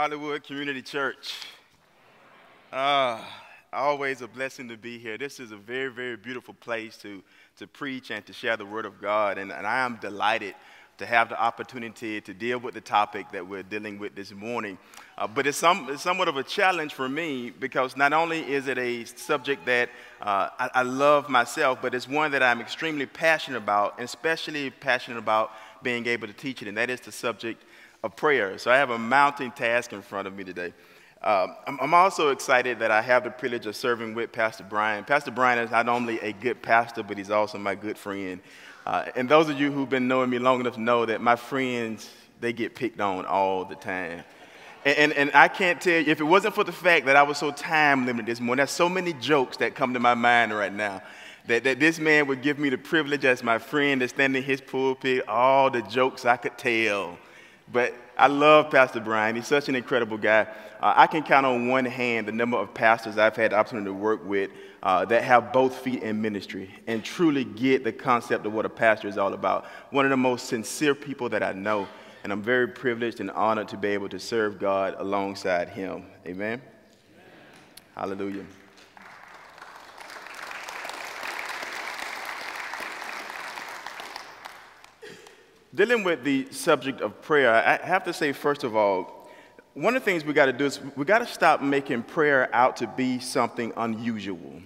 Hollywood Community Church. Uh, always a blessing to be here. This is a very, very beautiful place to, to preach and to share the Word of God. And, and I am delighted to have the opportunity to deal with the topic that we're dealing with this morning. Uh, but it's, some, it's, somewhat of a challenge for me because not only is it a subject that uh, I, I love myself, but it's one that I'm extremely passionate about, and especially passionate about being able to teach it, and that is the subject of prayer. So I have a mounting task in front of me today. Um, I'm also excited that I have the privilege of serving with Pastor Brian. Pastor Brian is not only a good pastor, but he's also my good friend. Uh, and those of you who've been knowing me long enough know that my friends, they get picked on all the time. And, and, and, I can't tell you, if it wasn't for the fact that I was so time limited this morning, there's so many jokes that come to my mind right now. That, that this man would give me the privilege as my friend to stand in his pulpit, all the jokes I could tell but I love Pastor Brian. He's such an incredible guy. Uh, I can count on one hand the number of pastors I've had the opportunity to work with uh, that have both feet in ministry and truly get the concept of what a pastor is all about. One of the most sincere people that I know, and I'm very privileged and honored to be able to serve God alongside him. Amen. Amen. Hallelujah. Dealing with the subject of prayer, I have to say, first of all, one of the things we got to do is we got to stop making prayer out to be something unusual.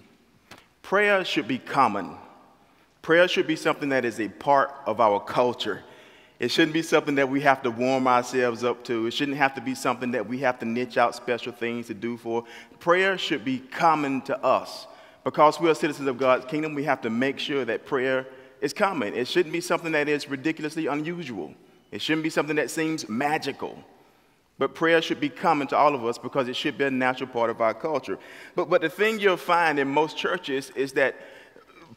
Prayer should be common. Prayer should be something that is a part of our culture. It shouldn't be something that we have to warm ourselves up to. It shouldn't have to be something that we have to niche out special things to do for. Prayer should be common to us. Because we are citizens of God's kingdom, we have to make sure that prayer is common. It shouldn't be something that is ridiculously unusual. It shouldn't be something that seems magical. But prayer should be common to all of us because it should be a natural part of our culture. But, but the thing you'll find in most churches is that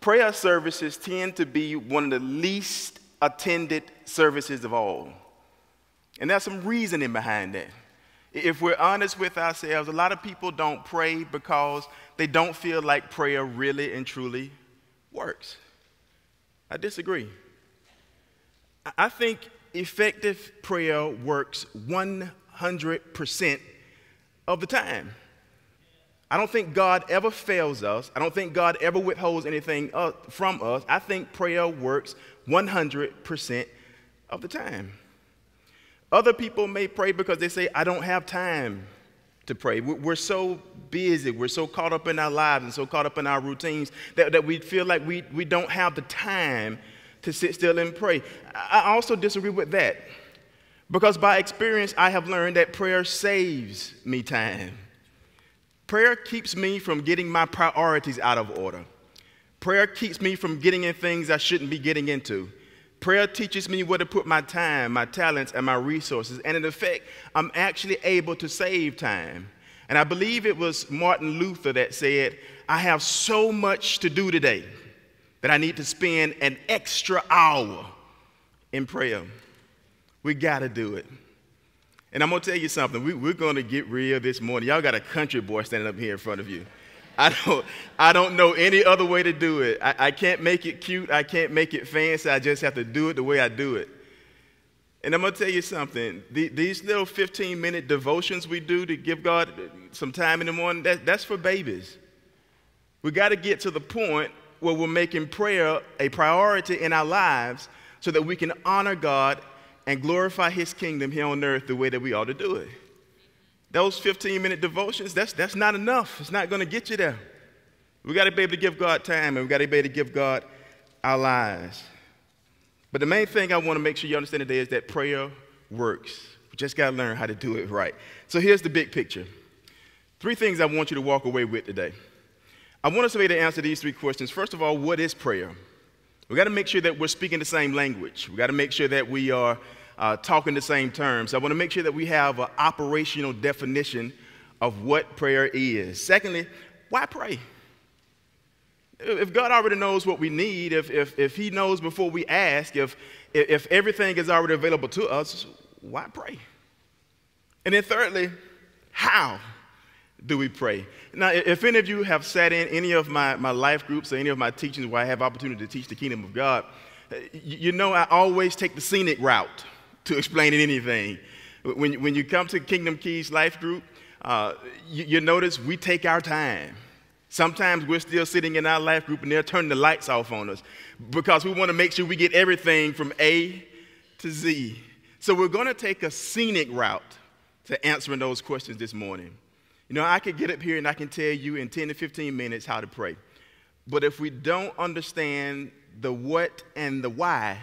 prayer services tend to be one of the least attended services of all. And there's some reasoning behind that. If we're honest with ourselves, a lot of people don't pray because they don't feel like prayer really and truly works. I disagree. I think effective prayer works 100% of the time. I don't think God ever fails us. I don't think God ever withholds anything from us. I think prayer works 100% of the time. Other people may pray because they say, I don't have time to pray. We're so busy, we're so caught up in our lives and so caught up in our routines that, that we feel like we, we don't have the time to sit still and pray. I also disagree with that because by experience, I have learned that prayer saves me time. Prayer keeps me from getting my priorities out of order. Prayer keeps me from getting in things I shouldn't be getting into. Prayer teaches me where to put my time, my talents, and my resources. And in effect, I'm actually able to save time. And I believe it was Martin Luther that said, I have so much to do today that I need to spend an extra hour in prayer. We got to do it. And I'm going to tell you something. We, are going to get real this morning. Y'all got a country boy standing up here in front of you. I don't, I don't know any other way to do it. I, I can't make it cute. I can't make it fancy. I just have to do it the way I do it. And I'm going to tell you something. The, these little 15 minute devotions we do to give God some time in the morning, that, that's for babies. We got to get to the point where we're making prayer a priority in our lives so that we can honor God and glorify His kingdom here on earth the way that we ought to do it. Those 15 minute devotions, that's, that's not enough. It's not going to get you there. We got to be able to give God time and we got to be able to give God our lives. But the main thing I want to make sure you understand today is that prayer works. We just got to learn how to do it right. So here's the big picture. Three things I want you to walk away with today. I want us to be able to answer these three questions. First of all, what is prayer? We got to make sure that we're speaking the same language. We got to make sure that we are uh, talking the same terms. I want to make sure that we have an operational definition of what prayer is. Secondly, why pray? If God already knows what we need, if, if, if He knows before we ask, if, if everything is already available to us, why pray? And then thirdly, how do we pray? Now, if any of you have sat in any of my, my life groups or any of my teachings where I have opportunity to teach the kingdom of God, you know I always take the scenic route to explaining anything. When, when you come to Kingdom Keys Life Group, uh, you, you notice we take our time. Sometimes we're still sitting in our life group and they're turning the lights off on us because we want to make sure we get everything from A to Z. So we're going to take a scenic route to answering those questions this morning. You know, I could get up here and I can tell you in 10 to 15 minutes how to pray. But if we don't understand the what and the why,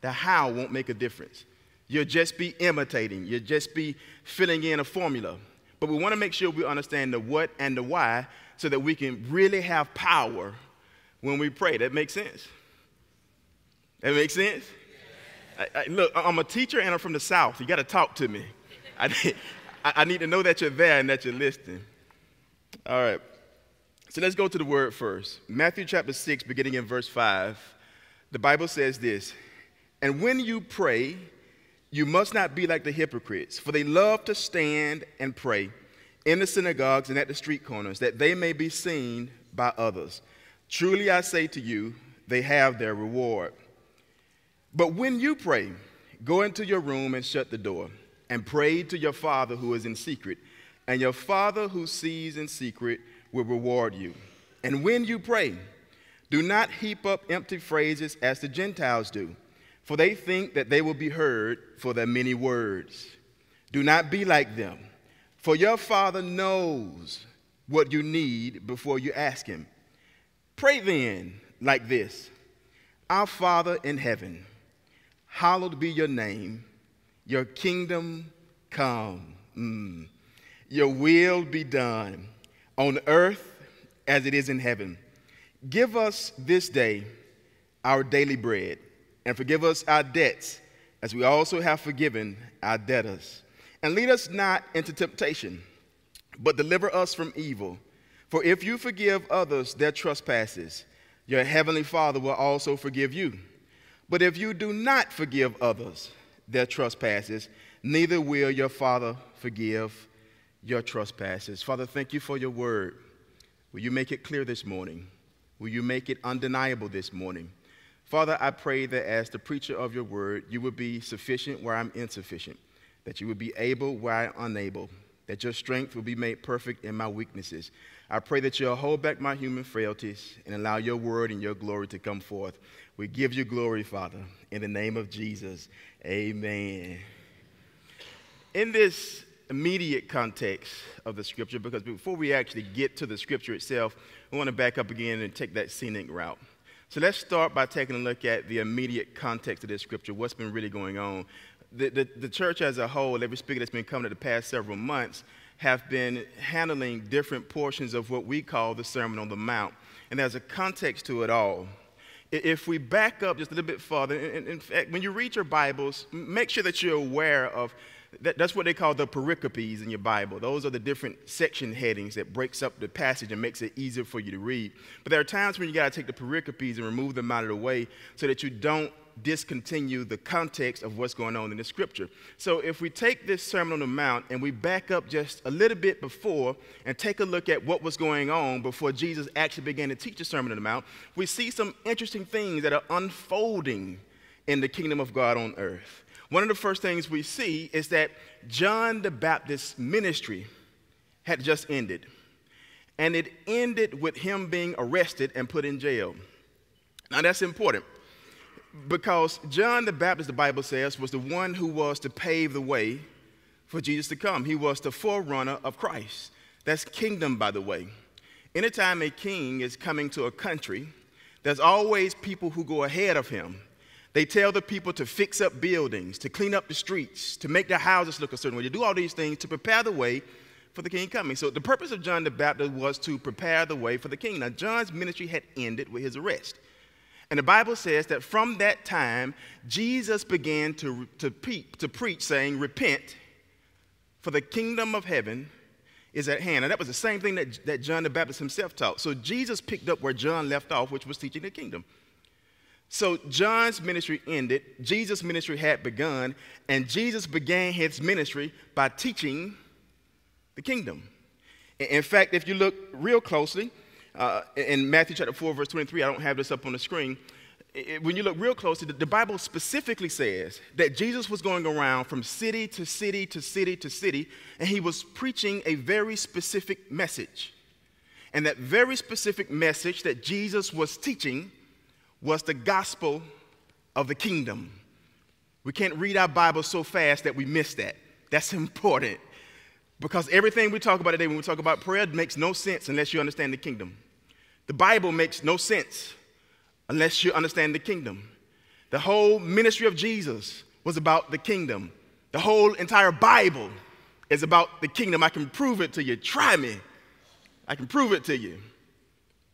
the how won't make a difference. You'll just be imitating, you'll just be filling in a formula. But we want to make sure we understand the what and the why so that we can really have power when we pray. That makes sense? That makes sense? I, I, look, I'm a teacher and I'm from the South. You got to talk to me. I, I need to know that you're there and that you're listening. All right. So let's go to the word first. Matthew chapter 6, beginning in verse 5. The Bible says this And when you pray, you must not be like the hypocrites, for they love to stand and pray in the synagogues and at the street corners, that they may be seen by others. Truly I say to you, they have their reward. But when you pray, go into your room and shut the door, and pray to your Father who is in secret, and your Father who sees in secret will reward you. And when you pray, do not heap up empty phrases as the Gentiles do, for they think that they will be heard for their many words. Do not be like them for your Father knows what you need before you ask Him. Pray then like this Our Father in heaven, hallowed be your name, your kingdom come, mm. your will be done on earth as it is in heaven. Give us this day our daily bread, and forgive us our debts as we also have forgiven our debtors and lead us not into temptation, but deliver us from evil. For if you forgive others their trespasses, your heavenly Father will also forgive you. But if you do not forgive others their trespasses, neither will your Father forgive your trespasses. Father, thank you for your word. Will you make it clear this morning? Will you make it undeniable this morning? Father, I pray that as the preacher of your word, you will be sufficient where I'm insufficient that you would be able where I am unable, that your strength will be made perfect in my weaknesses. I pray that you'll hold back my human frailties and allow your word and your glory to come forth. We give you glory, Father, in the name of Jesus. Amen. In this immediate context of the scripture, because before we actually get to the scripture itself, we want to back up again and take that scenic route. So let's start by taking a look at the immediate context of this scripture, what's been really going on the, the, the church as a whole, every speaker that's been coming to the past several months, have been handling different portions of what we call the Sermon on the Mount. And there's a context to it all. If we back up just a little bit further, in, fact, when you read your Bibles, make sure that you're aware of that, that's what they call the pericopes in your Bible. Those are the different section headings that breaks up the passage and makes it easier for you to read. But there are times when you got to take the pericopes and remove them out of the way so that you don't discontinue the context of what's going on in the scripture. So if we take this Sermon on the Mount and we back up just a little bit before and take a look at what was going on before Jesus actually began to teach the Sermon on the Mount, we see some interesting things that are unfolding in the kingdom of God on earth. One of the first things we see is that John the Baptist's ministry had just ended. And it ended with him being arrested and put in jail. Now that's important because John the Baptist, the Bible says, was the one who was to pave the way for Jesus to come. He was the forerunner of Christ. That's kingdom, by the way. Anytime a king is coming to a country, there's always people who go ahead of him. They tell the people to fix up buildings, to clean up the streets, to make their houses look a certain way, to do all these things to prepare the way for the king coming. So the purpose of John the Baptist was to prepare the way for the king. Now, John's ministry had ended with his arrest. And the Bible says that from that time, Jesus began to, to, to preach, saying, Repent, for the kingdom of heaven is at hand. And that was the same thing that, that John the Baptist himself taught. So Jesus picked up where John left off, which was teaching the kingdom. So John's ministry ended, Jesus' ministry had begun, and Jesus began his ministry by teaching the kingdom. In fact, if you look real closely, uh, in Matthew chapter 4, verse 23, I don't have this up on the screen. when you look real closely, the Bible specifically says that Jesus was going around from city to city to city to city, and he was preaching a very specific message. And that very specific message that Jesus was teaching was the gospel of the kingdom. We can't read our Bible so fast that we miss that. That's important. Because everything we talk about today, when we talk about prayer, makes no sense unless you understand the kingdom. The Bible makes no sense unless you understand the kingdom. The whole ministry of Jesus was about the kingdom. The whole entire Bible is about the kingdom. I can prove it to you. Try me. I can prove it to you.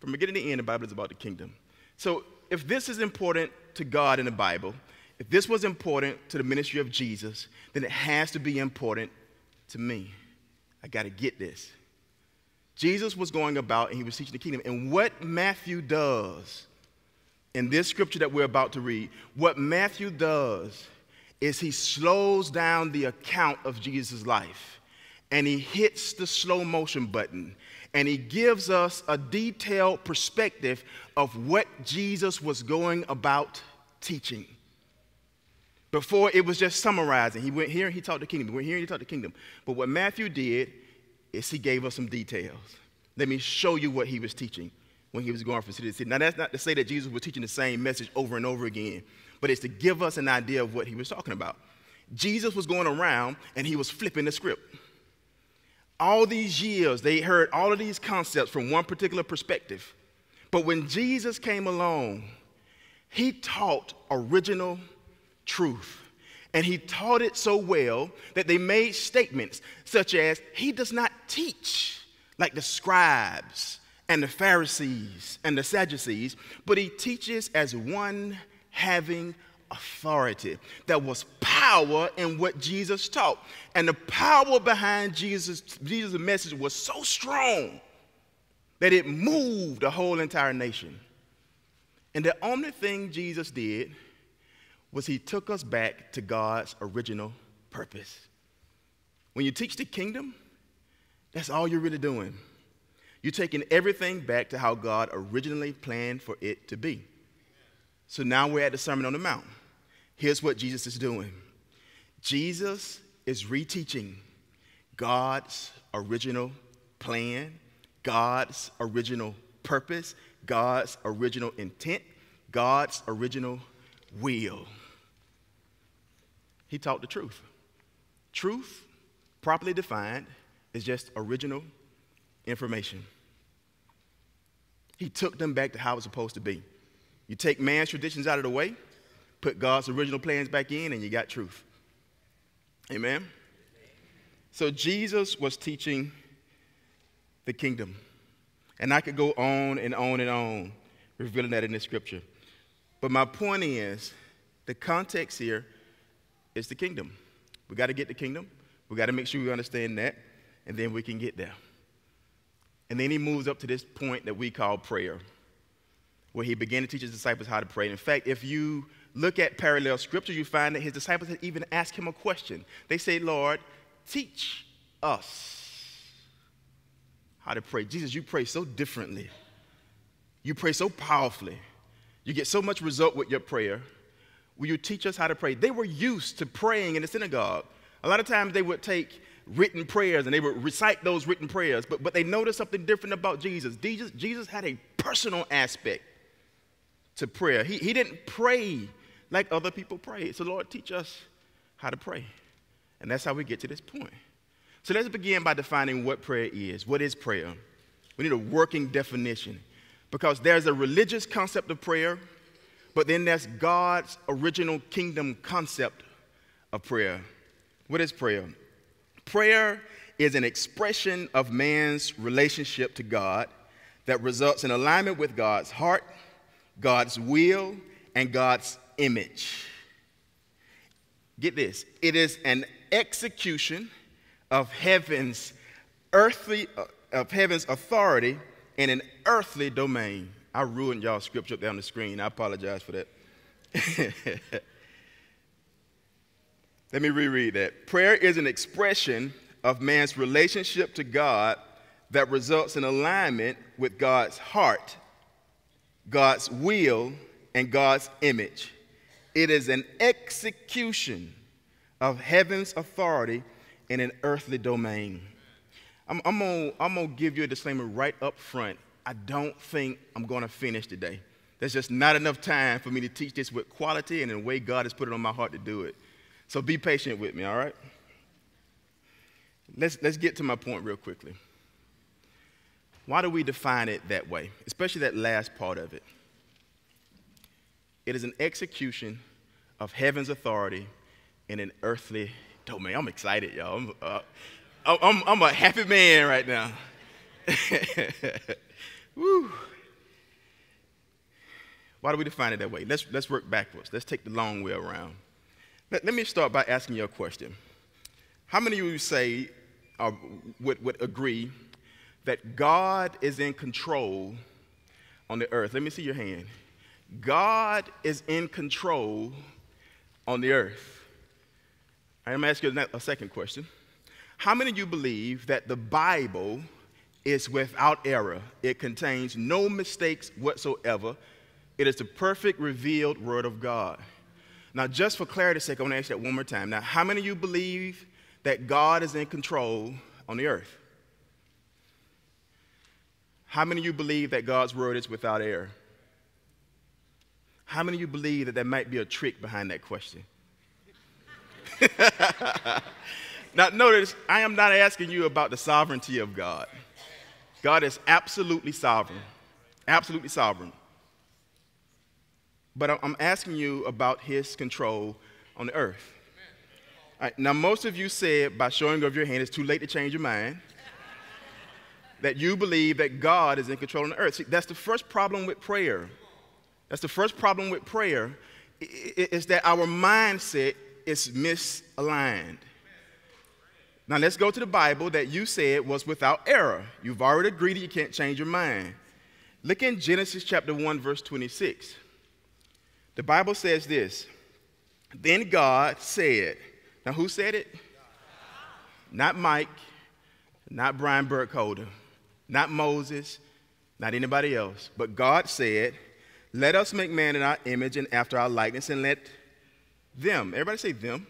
From beginning to end, the Bible is about the kingdom. So if this is important to God in the Bible, if this was important to the ministry of Jesus, then it has to be important to me. I got to get this. Jesus was going about and he was teaching the kingdom. And what Matthew does in this scripture that we're about to read, what Matthew does is he slows down the account of Jesus' life and he hits the slow motion button and he gives us a detailed perspective of what Jesus was going about teaching. Before it was just summarizing. He went here and he taught the kingdom. He went here and he taught the kingdom. But what Matthew did is he gave us some details. Let me show you what he was teaching when he was going from city to city. Now, that's not to say that Jesus was teaching the same message over and over again, but it's to give us an idea of what he was talking about. Jesus was going around and he was flipping the script. All these years, they heard all of these concepts from one particular perspective. But when Jesus came along, he taught original truth. And he taught it so well that they made statements such as, He does not teach like the scribes and the Pharisees and the Sadducees, but he teaches as one having authority. There was power in what Jesus taught. And the power behind Jesus' Jesus' message was so strong that it moved the whole entire nation. And the only thing Jesus did was he took us back to God's original purpose. When you teach the kingdom, that's all you're really doing. You're taking everything back to how God originally planned for it to be. So now we're at the Sermon on the Mount. Here's what Jesus is doing Jesus is reteaching God's original plan, God's original purpose, God's original intent, God's original will. He taught the truth. Truth, properly defined, is just original information. He took them back to how it was supposed to be. You take man's traditions out of the way, put God's original plans back in, and you got truth. Amen? So Jesus was teaching the kingdom. And I could go on and on and on, revealing that in the scripture. But my point is the context here is the kingdom. We got to get the kingdom. We got to make sure we understand that, and then we can get there. And then he moves up to this point that we call prayer, where he began to teach his disciples how to pray. In fact, if you look at parallel scripture, you find that his disciples had even asked him a question. They say, Lord, teach us how to pray. Jesus, you pray so differently. You pray so powerfully. You get so much result with your prayer. Will you teach us how to pray? They were used to praying in the synagogue. A lot of times they would take written prayers and they would recite those written prayers. But, but they noticed something different about Jesus. Jesus. Jesus had a personal aspect to prayer. He, he didn't pray like other people pray. So, Lord, teach us how to pray. And that's how we get to this point. So, let's begin by defining what prayer is. What is prayer? We need a working definition because there's a religious concept of prayer, but then there's God's original kingdom concept of prayer. What is prayer? Prayer is an expression of man's relationship to God that results in alignment with God's heart, God's will, and God's image. Get this it is an execution of heaven's earthly uh, of heaven's authority in an earthly domain. I ruined y'all scripture up there on the screen. I apologize for that. Let me reread that. Prayer is an expression of man's relationship to God that results in alignment with God's heart, God's will, and God's image. It is an execution of heaven's authority in an earthly domain. I'm, I'm going to give you a disclaimer right up front. I don't think I'm going to finish today. There's just not enough time for me to teach this with quality and in the way God has put it on my heart to do it. So be patient with me, all right? Let's, let's get to my point real quickly. Why do we define it that way, especially that last part of it? It is an execution of heaven's authority in an earthly domain. I'm excited, y'all. I'm, uh, I'm, I'm a happy man right now. Woo. Why do we define it that way? Let's, let's work backwards. Let's take the long way around. Let, let me start by asking you a question. How many of you say or would, would agree that God is in control on the earth? Let me see your hand. God is in control on the earth. I'm going to ask you a second question. How many of you believe that the Bible is without error? It contains no mistakes whatsoever. It is the perfect revealed Word of God. Now, just for clarity's sake, I want to ask that one more time. Now, how many of you believe that God is in control on the earth? How many of you believe that God's Word is without error? How many of you believe that there might be a trick behind that question? now, notice, I am not asking you about the sovereignty of God. God is absolutely sovereign, absolutely sovereign. But I'm asking you about his control on the earth. now, most of you said by showing of your hand, it's too late to change your mind. that you believe that God is in control on the earth. See, that's the first problem with prayer. That's the first problem with prayer, is that our mindset is misaligned. Now let's go to the Bible that you said was without error. You've already agreed that you can't change your mind. Look in Genesis chapter 1, verse 26. The Bible says this Then God said, Now who said it? Not Mike, not Brian Burkholder, not Moses, not anybody else. But God said, Let us make man in our image and after our likeness, and let them, everybody say them,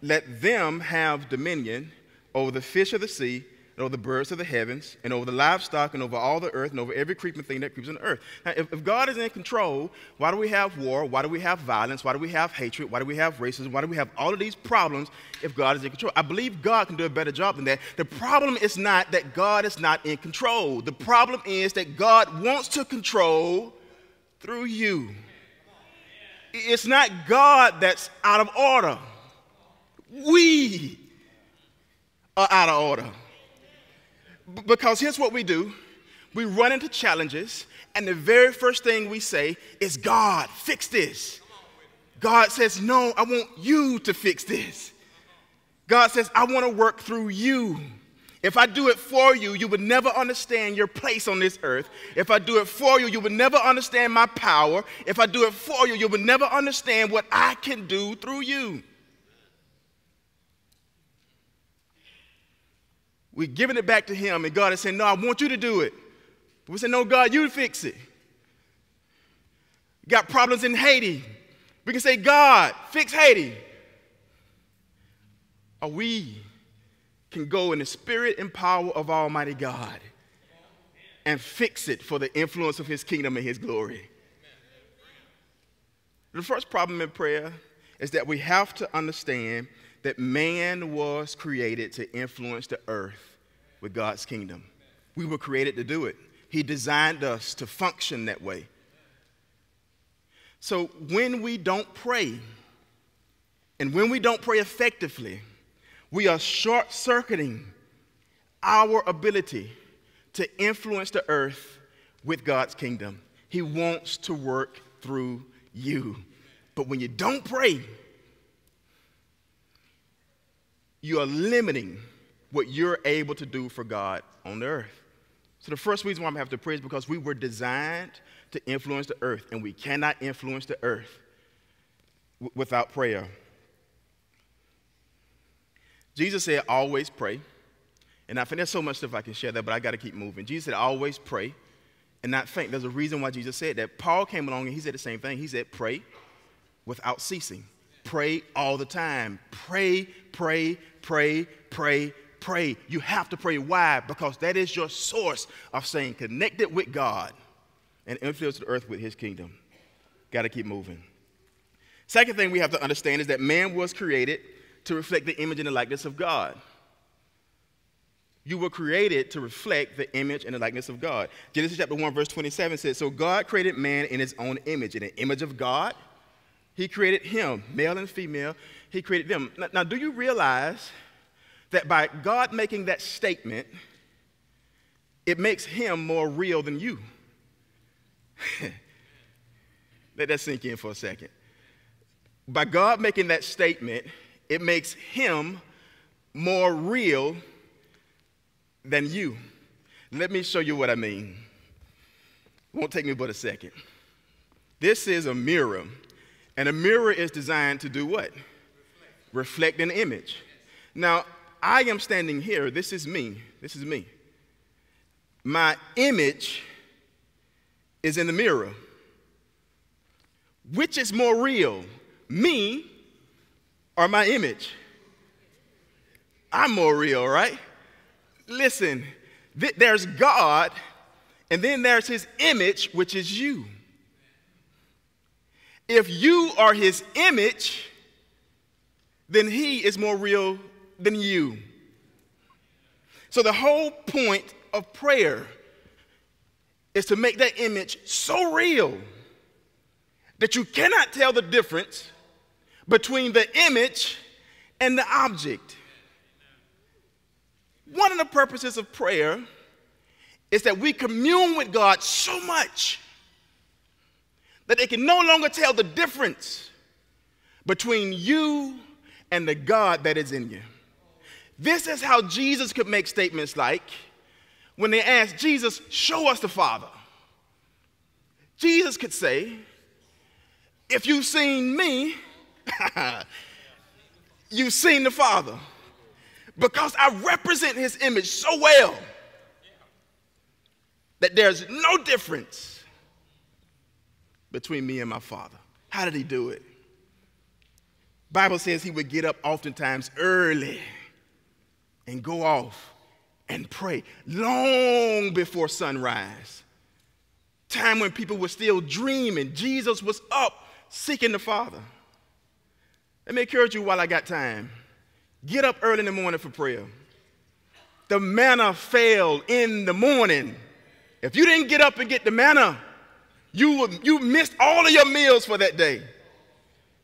let them have dominion over the fish of the sea, and over the birds of the heavens, and over the livestock, and over all the earth, and over every creeping thing that creeps on the earth. Now, if, if, God is in control, why do we have war? Why do we have violence? Why do we have hatred? Why do we have racism? Why do we have all of these problems if God is in control? I believe God can do a better job than that. The problem is not that God is not in control. The problem is that God wants to control through you. It's not God that's out of order. We are out of order. Because here's what we do we run into challenges, and the very first thing we say is, God, fix this. God says, No, I want you to fix this. God says, I want to work through you. If I do it for you, you would never understand your place on this earth. If I do it for you, you would never understand my power. If I do it for you, you would never understand what I can do through you. We're giving it back to Him, and God is saying, No, I want you to do it. But we say, No, God, you fix it. got problems in Haiti. We can say, God, fix Haiti. Are we can go in the spirit and power of Almighty God and fix it for the influence of His kingdom and His glory. The first problem in prayer is that we have to understand that man was created to influence the earth with God's kingdom. We were created to do it. He designed us to function that way. So when we don't pray, and when we don't pray effectively, we are short circuiting our ability to influence the earth with God's kingdom. He wants to work through you. But when you don't pray, you are limiting what you're able to do for God on the earth. So, the first reason why I'm to pray is because we were designed to influence the earth, and we cannot influence the earth w- without prayer. Jesus said, always pray. And I think there's so much stuff I can share there, but I got to keep moving. Jesus said, always pray and not faint. There's a reason why Jesus said that. Paul came along and he said the same thing. He said, Pray without ceasing. Pray all the time. Pray, pray, pray, pray, pray. You have to pray. Why? Because that is your source of staying connected with God and influence the earth with his kingdom. Got to keep moving. Second thing we have to understand is that man was created to reflect the image and the likeness of God. You were created to reflect the image and the likeness of God. Genesis chapter 1, verse 27 says, So God created man in his own image. In the image of God, he created him, male and female, he created them. Now, now do you realize that by God making that statement, it makes him more real than you? Let that sink in for a second. By God making that statement, it makes him more real than you. Let me show you what I mean. Won't take me but a second. This is a mirror, and a mirror is designed to do what? Reflect, Reflect an image. Now, I am standing here. This is me. This is me. My image is in the mirror. Which is more real, me or my image? I'm more real, right? Listen, th- there's God, and then there's his image, which is you. If you are his image, then he is more real than you. So the whole point of prayer is to make that image so real that you cannot tell the difference between the image and the object. One of the purposes of prayer is that we commune with God so much that they can no longer tell the difference between you and the God that is in you. This is how Jesus could make statements like when they asked Jesus, Show us the Father. Jesus could say, If you've seen me, you've seen the Father because I represent his image so well that there's no difference between me and my father. How did he do it? Bible says he would get up oftentimes early and go off and pray long before sunrise. Time when people were still dreaming, Jesus was up seeking the Father. Let me encourage you while I got time. Get up early in the morning for prayer. The manna failed in the morning. If you didn't get up and get the manna, you, you missed all of your meals for that day.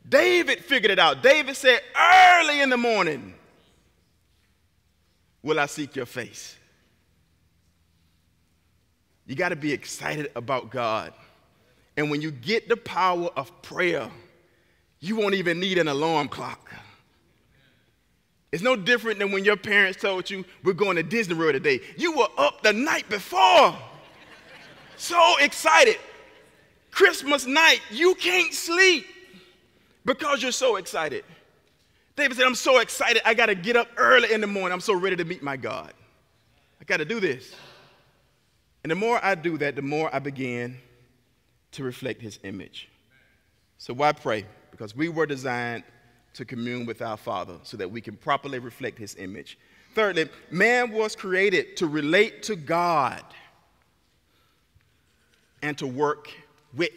David figured it out. David said, Early in the morning will I seek your face. You got to be excited about God. And when you get the power of prayer, you won't even need an alarm clock. It's no different than when your parents told you, We're going to Disney World today. You were up the night before, so excited. Christmas night, you can't sleep because you're so excited. David said, I'm so excited, I got to get up early in the morning. I'm so ready to meet my God. I got to do this. And the more I do that, the more I begin to reflect his image. So, why pray? Because we were designed to commune with our Father so that we can properly reflect His image. Thirdly, man was created to relate to God and to work with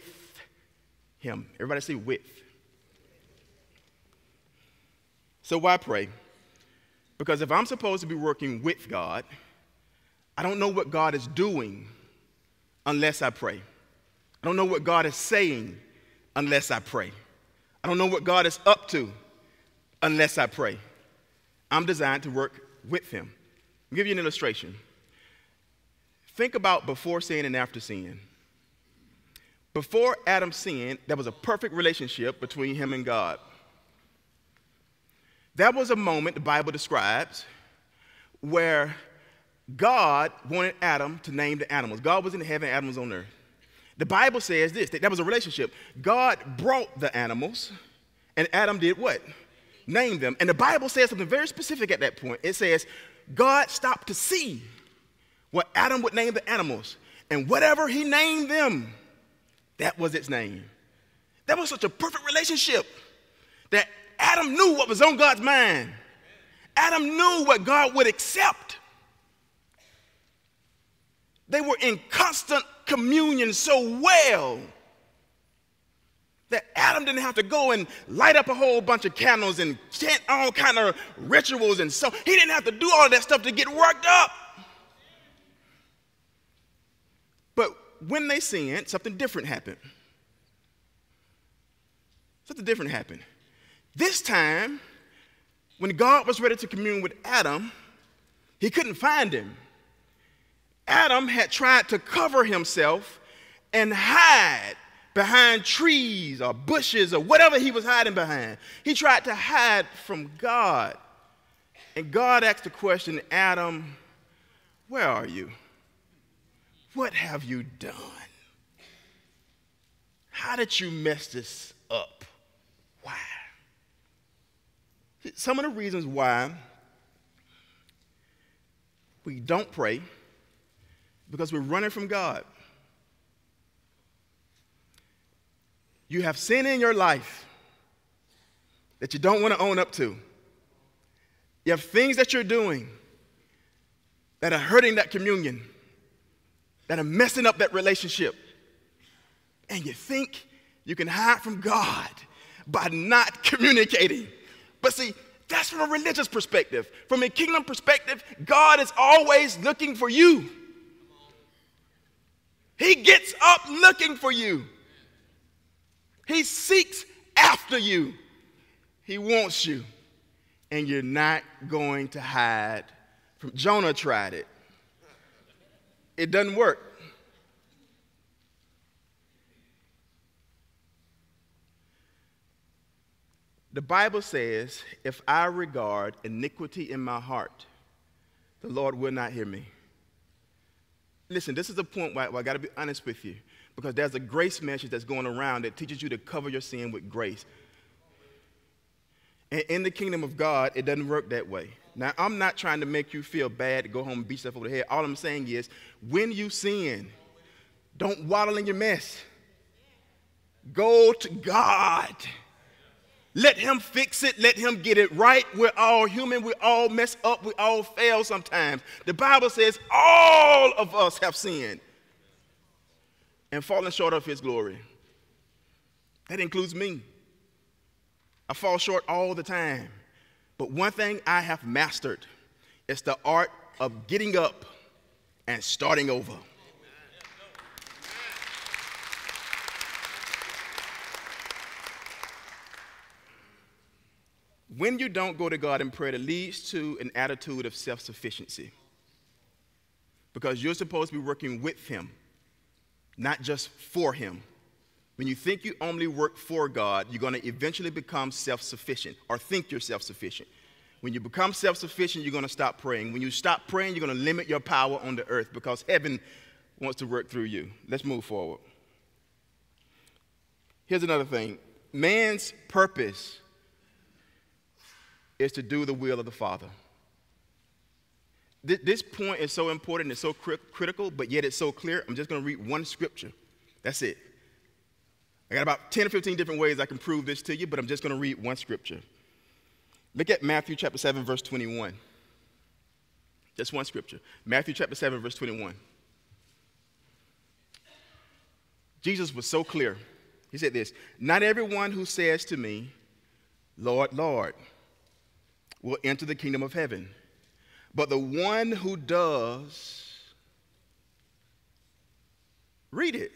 Him. Everybody say with. So, why pray? Because if I'm supposed to be working with God, I don't know what God is doing unless I pray. I don't know what God is saying unless I pray. I don't know what God is up to unless I pray. I'm designed to work with Him. I'll give you an illustration. Think about before sin and after sin. Before Adam sinned, there was a perfect relationship between him and God. That was a moment the Bible describes where God wanted Adam to name the animals. God was in heaven, Adam was on earth. The Bible says this that, that was a relationship. God brought the animals, and Adam did what? Name them. And the Bible says something very specific at that point. It says, God stopped to see what Adam would name the animals. And whatever he named them, that was its name. That was such a perfect relationship that Adam knew what was on God's mind. Adam knew what God would accept. They were in constant communion so well that Adam didn't have to go and light up a whole bunch of candles and chant all kind of rituals and so he didn't have to do all that stuff to get worked up. But when they sinned, something different happened. Something different happened. This time, when God was ready to commune with Adam, he couldn't find him. Adam had tried to cover himself and hide behind trees or bushes or whatever he was hiding behind. He tried to hide from God. And God asked the question Adam, where are you? What have you done? How did you mess this up? Why? Some of the reasons why we don't pray because we're running from God. You have sin in your life that you don't want to own up to. You have things that you're doing that are hurting that communion, that are messing up that relationship. And you think you can hide from God by not communicating. But see, that's from a religious perspective. From a kingdom perspective, God is always looking for you. He gets up looking for you. He seeks after you. He wants you. And you're not going to hide from Jonah tried it. It doesn't work. The Bible says, if I regard iniquity in my heart, the Lord will not hear me. Listen, this is the point where, where I got to be honest with you because there's a grace message that's going around that teaches you to cover your sin with grace. And in the kingdom of God, it doesn't work that way. Now, I'm not trying to make you feel bad go home and beat yourself over the head. All I'm saying is, when you sin, don't waddle in your mess. Go to God. Let Him fix it. Let Him get it right. We're all human. We all mess up. We all fail sometimes. The Bible says all of us have sinned and fallen short of his glory. That includes me. I fall short all the time. But one thing I have mastered is the art of getting up and starting over. When you don't go to God in prayer, it leads to an attitude of self sufficiency because you're supposed to be working with Him not just for Him. When you think you only work for God, you're going to eventually become self sufficient or think you're self sufficient. When you become self sufficient, you're going to stop praying. When you stop praying, you're going to limit your power on the earth because heaven wants to work through you. Let's move forward. Here's another thing man's purpose is to do the will of the Father. This point is so important, it's so critical, but yet it's so clear. I'm just going to read one scripture. That's it. I got about 10 or 15 different ways I can prove this to you, but I'm just going to read one scripture. Look at Matthew chapter 7, verse 21. Just one scripture. Matthew chapter 7, verse 21. Jesus was so clear. He said this Not everyone who says to me, Lord, Lord, will enter the kingdom of heaven but the one who does, read it.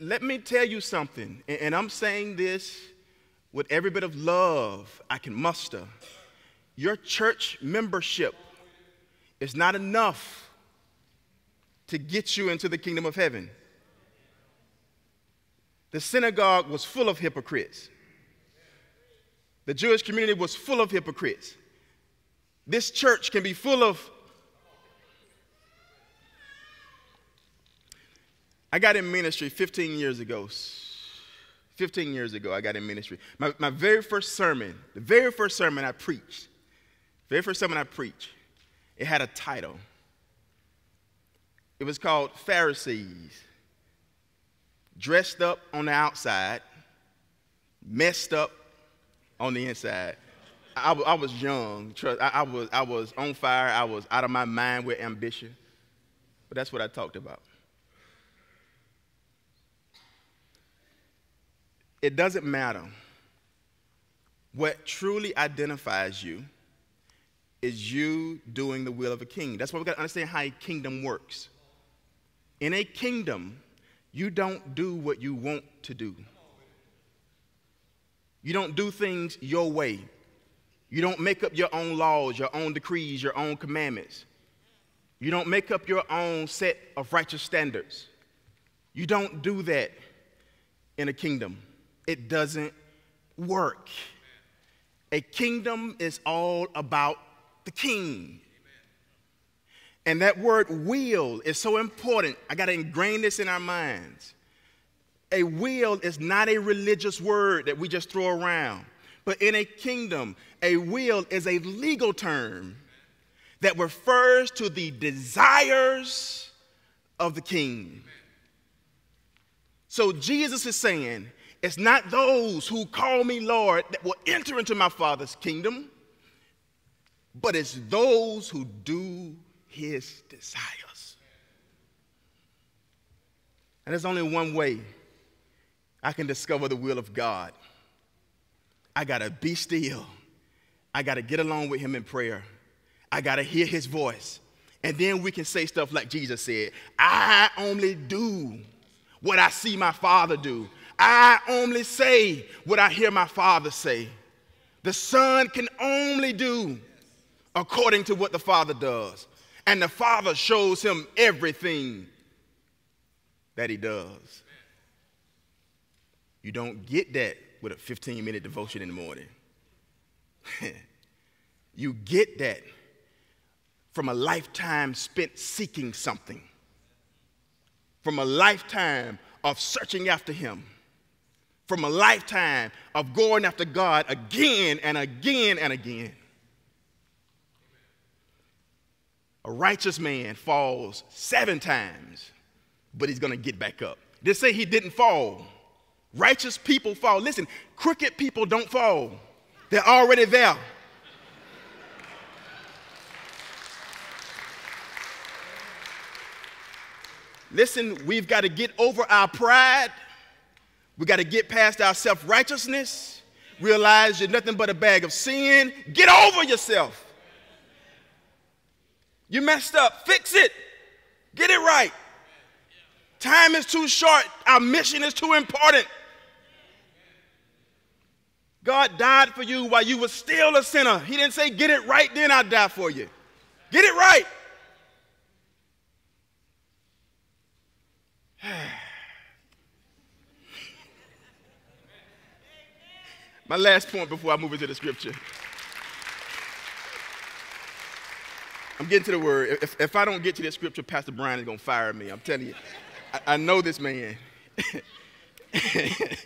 Let me tell you something, and I'm saying this with every bit of love I can muster. Your church membership is not enough to get you into the kingdom of heaven. The synagogue was full of hypocrites. The Jewish community was full of hypocrites. This church can be full of. I got in ministry 15 years ago. 15 years ago, I got in ministry. My, my very first sermon, the very first sermon I preached, very first sermon I preached, it had a title. It was called Pharisees. Dressed up on the outside, messed up on the inside. I, I was young. Trust, I, I, was, I was on fire. I was out of my mind with ambition. But that's what I talked about. It doesn't matter. What truly identifies you is you doing the will of a king. That's why we got to understand how a kingdom works. In a kingdom, you don't do what you want to do. You don't do things your way. You don't make up your own laws, your own decrees, your own commandments. You don't make up your own set of righteous standards. You don't do that in a kingdom. It doesn't work. A kingdom is all about the king. And that word will is so important. I got to ingrain this in our minds. A will is not a religious word that we just throw around. But in a kingdom, a will is a legal term that refers to the desires of the king. So Jesus is saying, it's not those who call me Lord that will enter into my Father's kingdom, but it's those who do his desires. And there's only one way I can discover the will of God. I got to be still. I got to get along with him in prayer. I got to hear his voice. And then we can say stuff like Jesus said I only do what I see my Father do. I only say what I hear my Father say. The Son can only do according to what the Father does. And the Father shows him everything that he does. You don't get that with a 15 minute devotion in the morning. you get that from a lifetime spent seeking something, from a lifetime of searching after Him, from a lifetime of going after God again and again and again. A righteous man falls seven times, but he's going to get back up. They say he didn't fall. Righteous people fall. Listen, crooked people don't fall, they're already there. Listen, we've got to get over our pride. We got to get past our self righteousness. Realize you're nothing but a bag of sin. Get over yourself. You messed up. Fix it. Get it right. Time is too short. Our mission is too important. God died for you while you were still a sinner. He didn't say, Get it right, then I'll die for you. Get it right. My last point before I move into the scripture. I'm getting to the word. If, if I don't get to the scripture, Pastor Brian is going to fire me. I'm telling you. I, I know this man.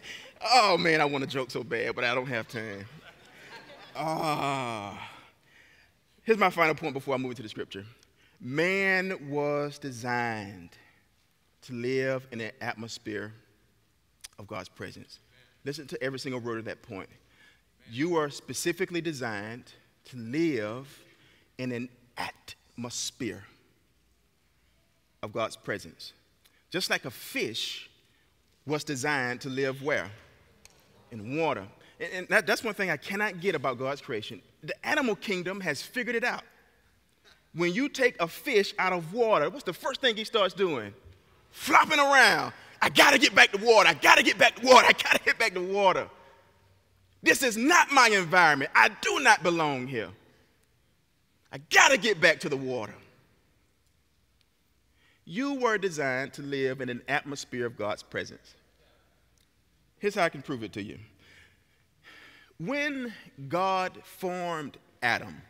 oh, man, I want to joke so bad, but I don't have time. Ah. Oh. Here's my final point before I move into the scripture. Man was designed to live in an atmosphere of God's presence. Listen to every single word of that point. You are specifically designed to live in an atmosphere of God's presence. Just like a fish was designed to live where? In water. And, and that, that's one thing I cannot get about God's creation. The animal kingdom has figured it out. When you take a fish out of water, what's the first thing he starts doing? Flopping around. I gotta get back to water. I gotta get back to water. I gotta get back to water. This is not my environment. I do not belong here. I got to get back to the water. You were designed to live in an atmosphere of God's presence. Here's how I can prove it to you. When God formed Adam,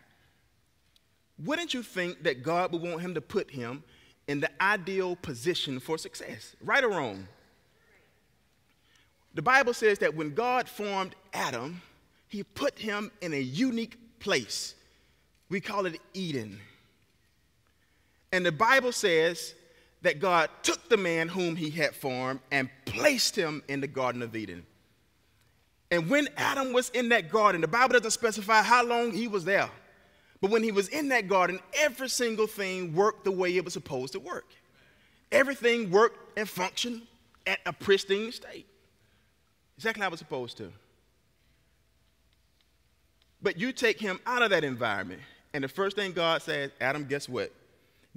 wouldn't you think that God would want him to put him in the ideal position for success? Right or wrong? The Bible says that when God formed Adam, he put him in a unique place we call it Eden. And the Bible says that God took the man whom he had formed and placed him in the Garden of Eden. And when Adam was in that garden, the Bible doesn't specify how long he was there. But when he was in that garden, every single thing worked the way it was supposed to work. Everything worked and functioned at a pristine state. Exactly how it was supposed to. But you take him out of that environment, and the first thing God says, Adam, guess what?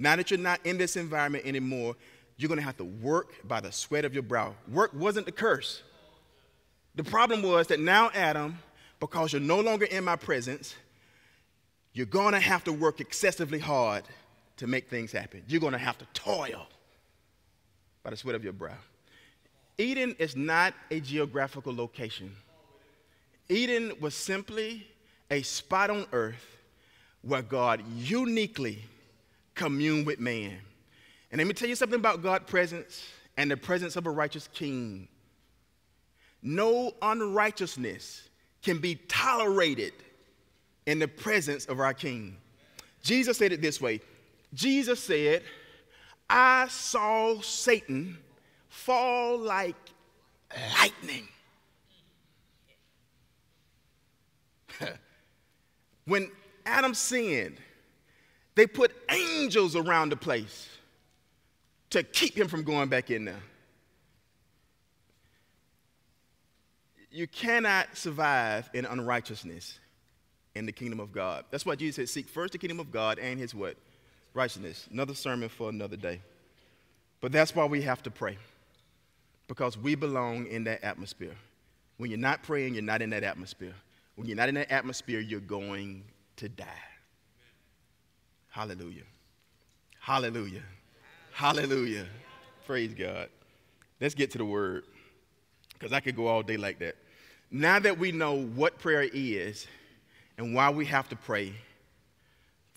Now that you're not in this environment anymore, you're going to have to work by the sweat of your brow. Work wasn't the curse. The problem was that now, Adam, because you're no longer in my presence, you're going to have to work excessively hard to make things happen. You're going to have to toil by the sweat of your brow. Eden is not a geographical location. Eden was simply a spot on earth where God uniquely communed with man. And let me tell you something about God's presence and the presence of a righteous king. No unrighteousness can be tolerated in the presence of our king. Jesus said it this way Jesus said, I saw Satan fall like lightning. when Adam sinned, they put angels around the place to keep him from going back in there. You cannot survive in unrighteousness in the kingdom of God. That's why Jesus said, Seek first the kingdom of God and his what? Righteousness. Another sermon for another day. But that's why we have to pray. Because we belong in that atmosphere. When you're not praying, you're not in that atmosphere. When you're not in that atmosphere, you're going to die. Hallelujah. Hallelujah. Hallelujah. Praise God. Let's get to the word because I could go all day like that. Now that we know what prayer is and why we have to pray,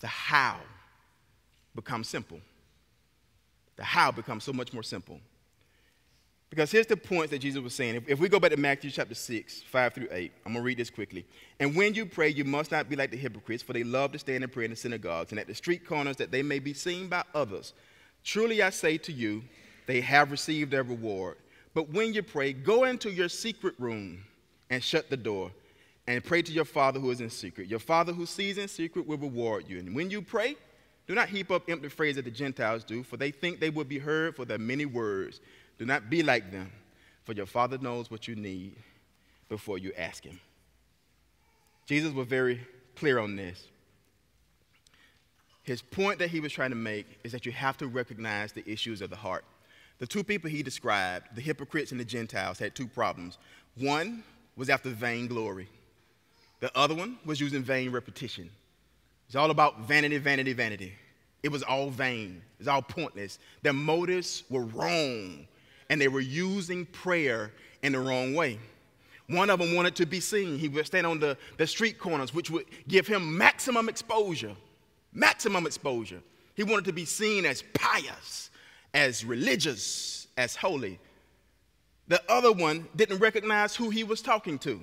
the how becomes simple. The how becomes so much more simple. Because here's the point that Jesus was saying. If, if, we go back to Matthew chapter 6, 5 through 8, I'm going to read this quickly. And when you pray, you must not be like the hypocrites, for they love to stand and pray in the synagogues and at the street corners that they may be seen by others. Truly I say to you, they have received their reward. But when you pray, go into your secret room and shut the door and pray to your Father who is in secret. Your Father who sees in secret will reward you. And when you pray, do not heap up empty phrases that the Gentiles do, for they think they will be heard for their many words. Do not be like them, for your Father knows what you need before you ask Him. Jesus was very clear on this. His point that he was trying to make is that you have to recognize the issues of the heart. The two people he described, the hypocrites and the Gentiles, had two problems. One was after vainglory, the other one was using vain repetition. It's all about vanity, vanity, vanity. It was all vain, it was all pointless. Their motives were wrong and they were using prayer in the wrong way. One of them wanted to be seen. He would stand on the, the street corners, which would give him maximum exposure. Maximum exposure. He wanted to be seen as pious, as religious, as holy. The other one didn't recognize who he was talking to.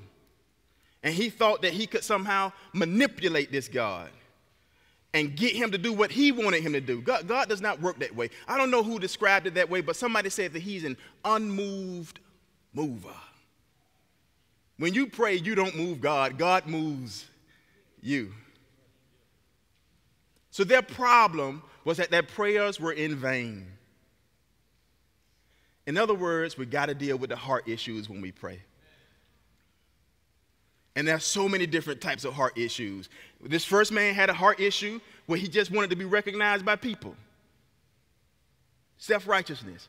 And he thought that he could somehow manipulate this God and get him to do what he wanted him to do. God, God, does not work that way. I don't know who described it that way, but somebody said that he's an unmoved mover. When you pray, you don't move God, God moves you. So their problem was that their prayers were in vain. In other words, we got to deal with the heart issues when we pray. And there's so many different types of heart issues. This first man had a heart issue where he just wanted to be recognized by people. Self righteousness.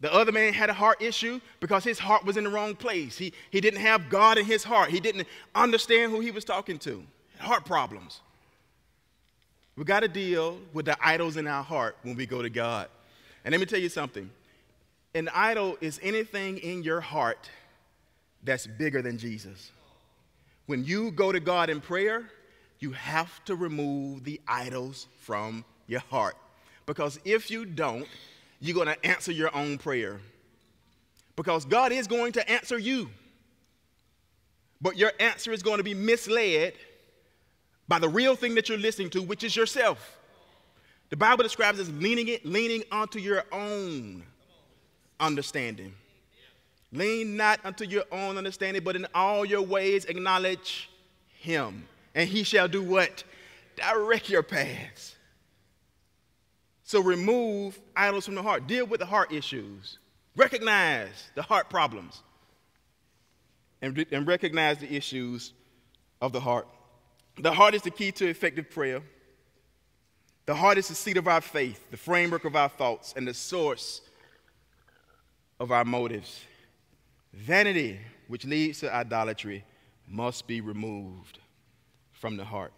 The other man had a heart issue because his heart was in the wrong place. He, he didn't have God in his heart. He didn't understand who he was talking to. Heart problems. We got to deal with the idols in our heart when we go to God. And let me tell you something an idol is anything in your heart that's bigger than Jesus. When you go to God in prayer, you have to remove the idols from your heart. Because if you don't, you're going to answer your own prayer. Because God is going to answer you. But your answer is going to be misled by the real thing that you're listening to, which is yourself. The Bible describes as leaning it, leaning onto your own understanding. Lean not unto your own understanding, but in all your ways acknowledge him. And he shall do what? Direct your paths. So remove idols from the heart. Deal with the heart issues. Recognize the heart problems. And, and recognize the issues of the heart. The heart is the key to effective prayer. The heart is the seat of our faith, the framework of our thoughts, and the source of our motives. Vanity, which leads to idolatry, must be removed from the heart.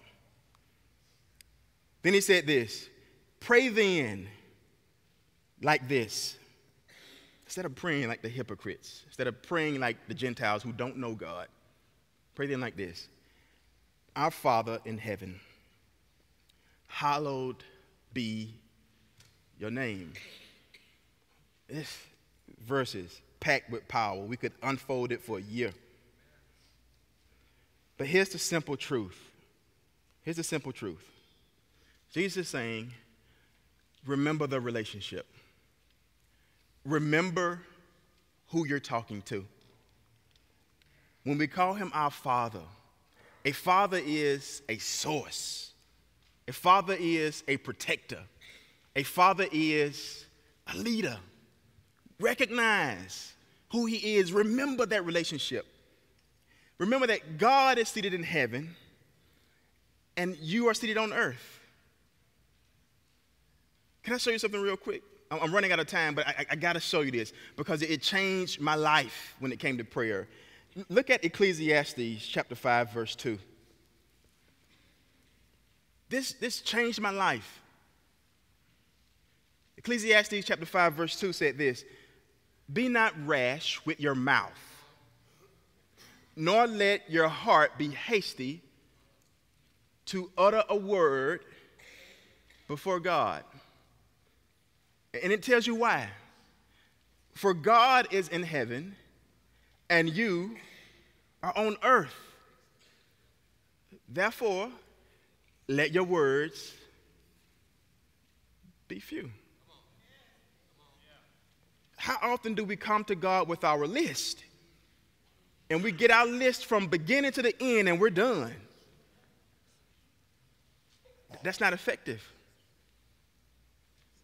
Then he said this Pray then like this. Instead of praying like the hypocrites, instead of praying like the Gentiles who don't know God, pray then like this Our Father in heaven, hallowed be your name. This verses packed with power. We could unfold it for a year. But here's the simple truth. Here's the simple truth. Jesus is saying, remember the relationship. Remember who you're talking to. When we call him our Father, a father is a source, a father is a protector, a father is a leader. Recognize who He is. Remember that relationship. Remember that God is seated in heaven and you are seated on earth. Can I show you something real quick? I'm running out of time, but I, I got to show you this because it changed my life when it came to prayer. Look at Ecclesiastes chapter 5, verse 2. This, this changed my life. Ecclesiastes chapter 5, verse 2 said this be not rash with your mouth, nor let your heart be hasty to utter a word before God. And it tells you why. For God is in heaven, and you are on earth. Therefore, let your words be few. How often do we come to God with our list? And we get our list from beginning to the end and we're done. That's not effective.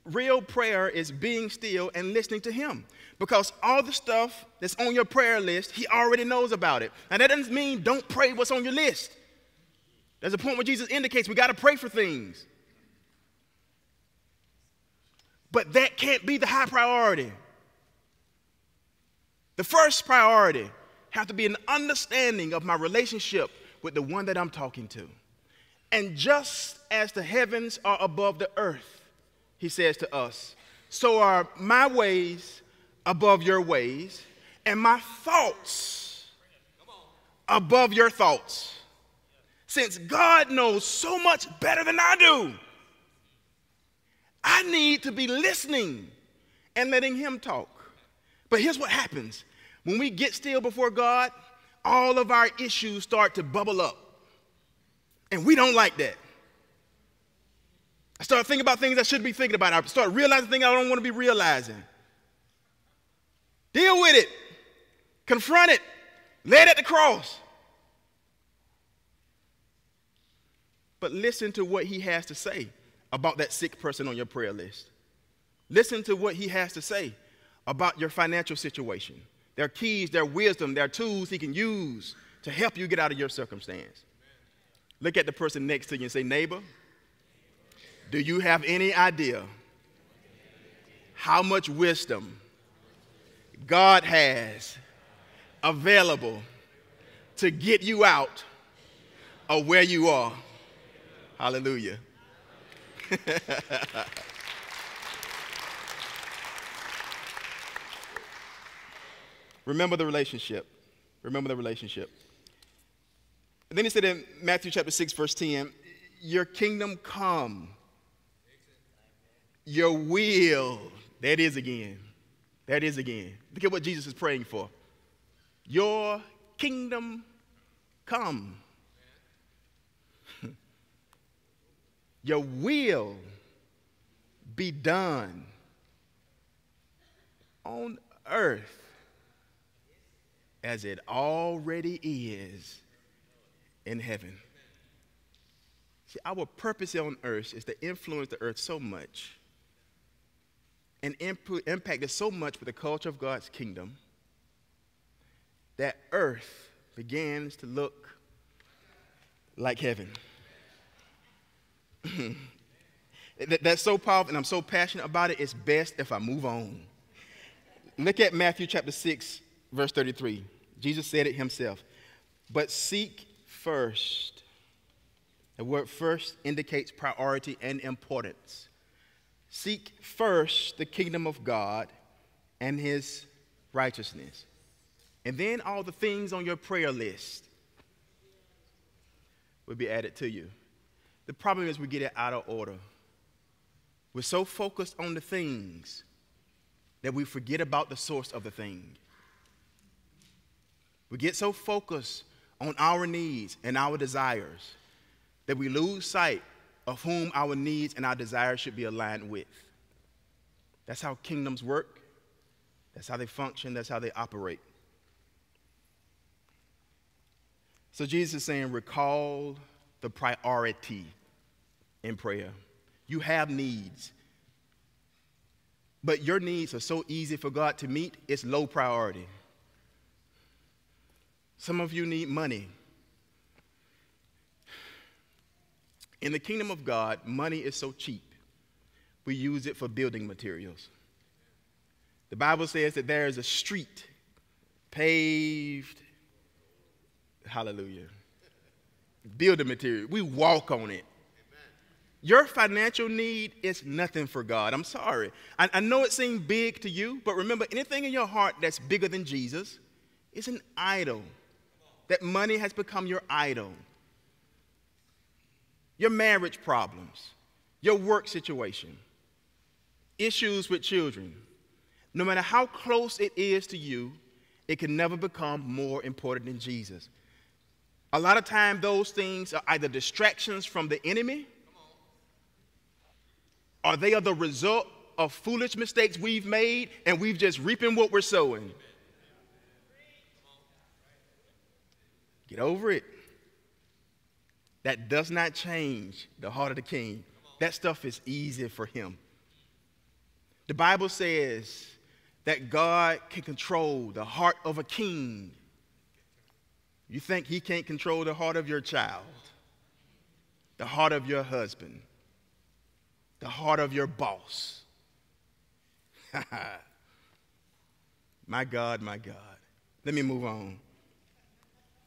Real prayer is being still and listening to Him because all the stuff that's on your prayer list, He already knows about it. And that doesn't mean don't pray what's on your list. There's a point where Jesus indicates we got to pray for things. But that can't be the high priority. The first priority has to be an understanding of my relationship with the one that I'm talking to. And just as the heavens are above the earth, he says to us, so are my ways above your ways, and my thoughts above your thoughts. Since God knows so much better than I do, I need to be listening and letting Him talk. But here's what happens when we get still before God, all of our issues start to bubble up. And we don't like that. I start thinking about things I shouldn't be thinking about. I start realizing things I don't want to be realizing. Deal with it. Confront it. Lay it at the cross. But listen to what he has to say about that sick person on your prayer list. Listen to what he has to say about your financial situation. There are keys, there are wisdom, there are tools he can use to help you get out of your circumstance. Look at the person next to you and say, Neighbor, do you have any idea how much wisdom God has available to get you out of where you are? Hallelujah. Remember the relationship. Remember the relationship. And then he said in Matthew chapter 6, verse 10, Your kingdom come, your will. That is again. That is again. Look at what Jesus is praying for. Your kingdom come. your will be done on earth as it already is in heaven. See, our purpose on earth is to influence the earth so much and imp- impact it so much with the culture of God's kingdom that earth begins to look like heaven. That's so powerful, and I'm so passionate about it. It's best if I move on. Look at Matthew chapter 6, verse 33. Jesus said it himself. But seek first. The word first indicates priority and importance. Seek first the kingdom of God and his righteousness. And then all the things on your prayer list will be added to you. The problem is we get it out of order. We're so focused on the things that we forget about the source of the thing. We get so focused on our needs and our desires that we lose sight of whom our needs and our desires should be aligned with. That's how kingdoms work. That's how they function. That's how they operate. So Jesus is saying, recall the priority in prayer. You have needs. But your needs are so easy for God to meet, it's low priority. Some of you need money. In the kingdom of God, money is so cheap, we use it for building materials. The Bible says that there is a street paved, hallelujah, building material. We walk on it. Your financial need is nothing for God. I'm sorry. I, I, know it seems big to you, but remember, anything in your heart that's bigger than Jesus is an idol. That money has become your idol. Your marriage problems, your work situation, issues with children, no matter how close it is to you, it can never become more important than Jesus. A lot of time, those things are either distractions from the enemy or they are the result of foolish mistakes we've made and we've just reaping what we're sowing. Get over it. That does not change the heart of the king. That stuff is easy for him. The Bible says that God can control the heart of a king. You think he can't control the heart of your child, the heart of your husband, the heart of your boss. my God, my God. Let me move on.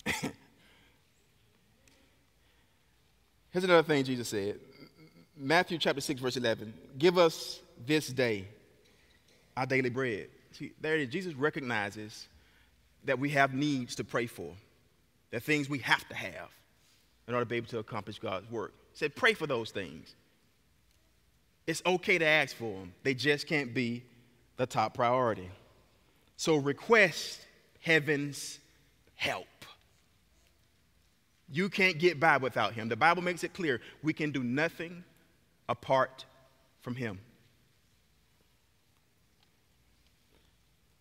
Here's another thing Jesus said Matthew chapter 6, verse 11. Give us this day our daily bread. See, there it is. Jesus recognizes that we have needs to pray for, that things we have to have in order to be able to accomplish God's work. He said, pray for those things. It's okay to ask for them, they just can't be the top priority. So request heaven's help. You can't get by without him. The Bible makes it clear we can do nothing apart from him.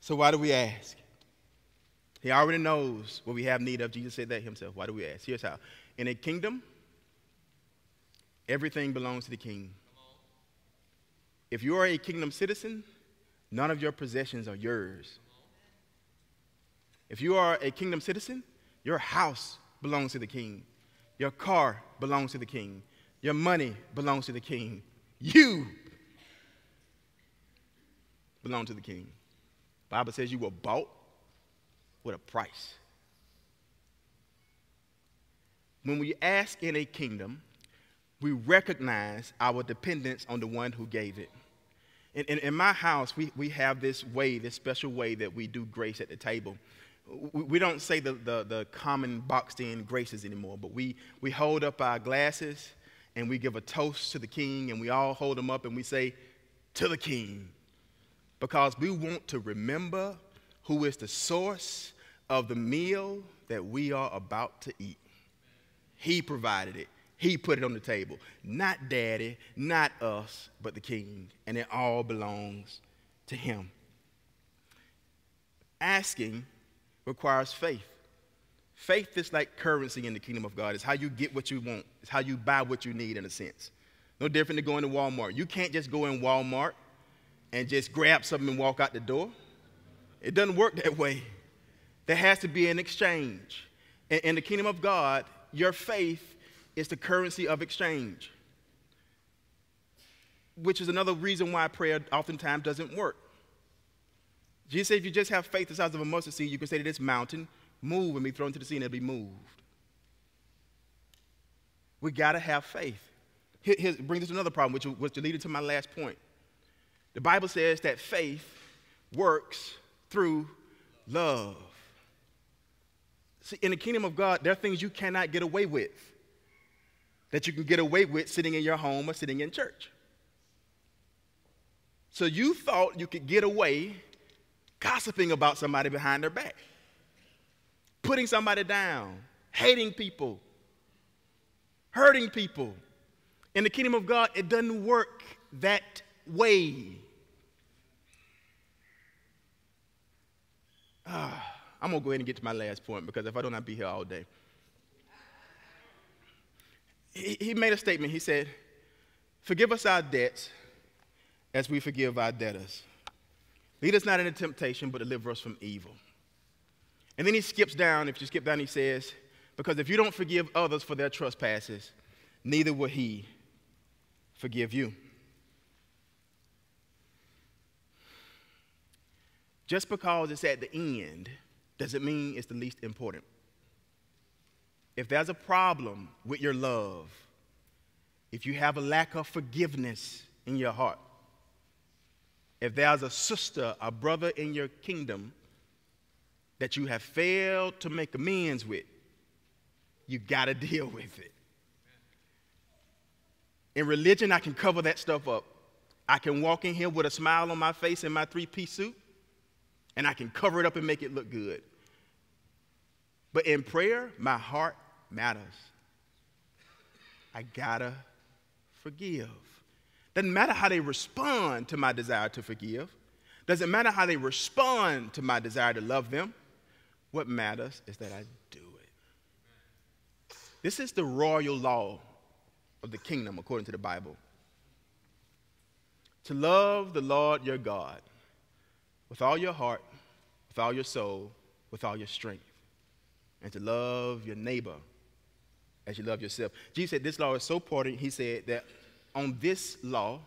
So why do we ask? He already knows what we have need of. Jesus said that himself. Why do we ask? Here's how. In a kingdom, everything belongs to the king. If you are a kingdom citizen, none of your possessions are yours. If you are a kingdom citizen, your house belongs to the king. Your car belongs to the king. Your money belongs to the king. You belong to the king. Bible says you were bought with a price. When we ask in a kingdom, we recognize our dependence on the one who gave it. In, in, in, my house, we, we have this way, this special way that we do grace at the table. We, don't say the, the, the common boxed in graces anymore, but we, we hold up our glasses and we give a toast to the king, and we all hold them up and we say, To the king. Because we want to remember who is the source of the meal that we are about to eat. He provided it, He put it on the table. Not daddy, not us, but the king. And it all belongs to him. Asking requires faith. Faith is like currency in the kingdom of God. It's how you get what you want, it's how you buy what you need, in a sense. No different than going to Walmart. You can't just go in Walmart and just grab something and walk out the door. It doesn't work that way. There has to be an exchange. In the kingdom of God, your faith is the currency of exchange, which is another reason why prayer oftentimes doesn't work. Jesus said, if you just have faith the size of a mustard seed, you can say to this mountain, move and be thrown into the sea and it'll be moved. We got to have faith. Here, here brings us another problem, which was to lead to my last point. The Bible says that faith works through love. See, in the kingdom of God, there are things you cannot get away with that you can get away with sitting in your home or sitting in church. So you thought you could get away gossiping about somebody behind their back, putting somebody down, hating people, hurting people. In the kingdom of God, it doesn't work that way. Ah, I'm going to go ahead and get to my last point because if I don't, I'll be here all day. He, he made a statement. He said, Forgive us our debts as we forgive our debtors. Lead us not into temptation, but deliver us from evil. And then he skips down. If you skip down, he says, Because if you don't forgive others for their trespasses, neither will he forgive you. Just because it's at the end doesn't mean it's the least important. If there's a problem with your love, if you have a lack of forgiveness in your heart, if there's a sister, a brother in your kingdom that you have failed to make amends with, you got to deal with it. In religion, I can cover that stuff up. I can walk in here with a smile on my face in my three piece suit and I can cover it up and make it look good. But in prayer, my heart matters. I gotta forgive. Doesn't matter how they respond to my desire to forgive. Doesn't matter how they respond to my desire to love them. What matters is that I do it. This is the royal law of the kingdom according to the Bible. To love the Lord your God with all your heart, with all your soul, with all your strength, and to love your neighbor as you love yourself. Jesus said this law is so important, he said that on this law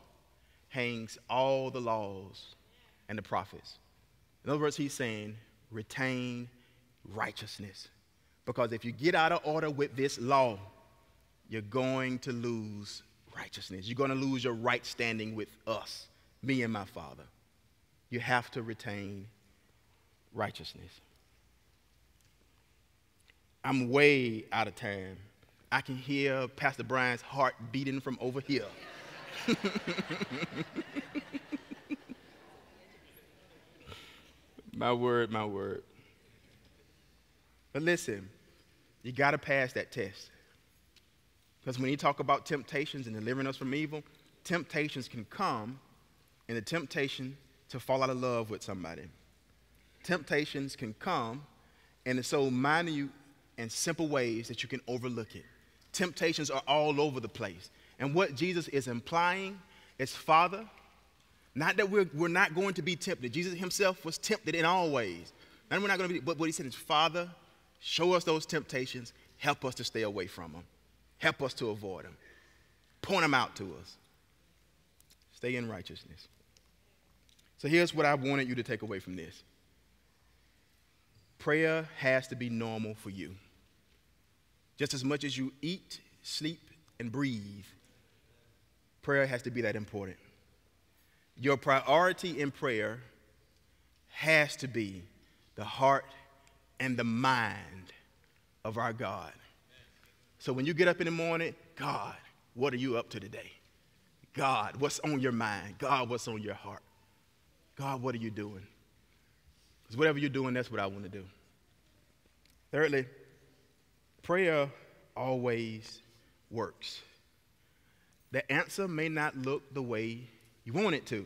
hangs all the laws and the prophets. In other words, he's saying, retain righteousness. Because if you get out of order with this law, you're going to lose righteousness. You're going to lose your right standing with us, me and my Father you have to retain righteousness. I'm way out of time. I can hear Pastor Brian's heart beating from over here. my word, my word. But listen, you got to pass that test. Because when you talk about temptations and delivering us from evil, temptations can come, and the temptation to fall out of love with somebody. Temptations can come, and it's so minute and simple ways that you can overlook it. Temptations are all over the place. And what Jesus is implying is, Father, not that we're, we're not going to be tempted. Jesus himself was tempted in all ways. And we're not going to be, but what he said is, Father, show us those temptations. Help us to stay away from them. Help us to avoid them. Point them out to us. Stay in righteousness. So here's what I wanted you to take away from this prayer has to be normal for you. Just as much as you eat, sleep, and breathe, prayer has to be that important. Your priority in prayer has to be the heart and the mind of our God. So when you get up in the morning, God, what are you up to today? God, what's on your mind? God, what's on your heart? God, what are you doing? Because whatever you're doing, that's what I want to do. Thirdly, prayer always works. The answer may not look the way you want it to.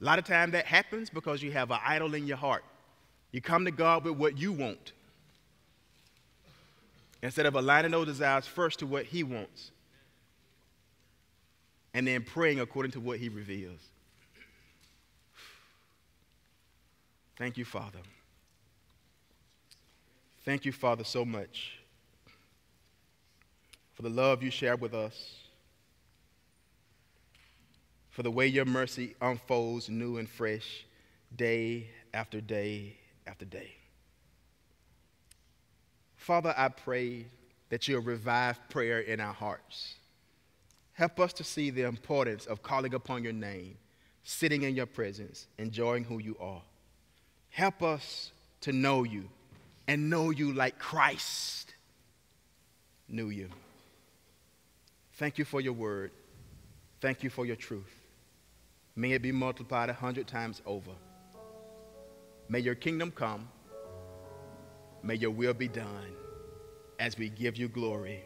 A lot of time that happens because you have an idol in your heart. You come to God with what you want instead of aligning those desires first to what He wants and then praying according to what He reveals. Thank you, Father. Thank you, Father, so much for the love you share with us, for the way your mercy unfolds new and fresh day after day after day. Father, I pray that you'll revive prayer in our hearts. Help us to see the importance of calling upon your name, sitting in your presence, enjoying who you are. Help us to know you and know you like Christ knew you. Thank you for your word. Thank you for your truth. May it be multiplied a hundred times over. May your kingdom come. May your will be done as we give you glory.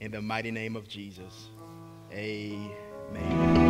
In the mighty name of Jesus. Amen.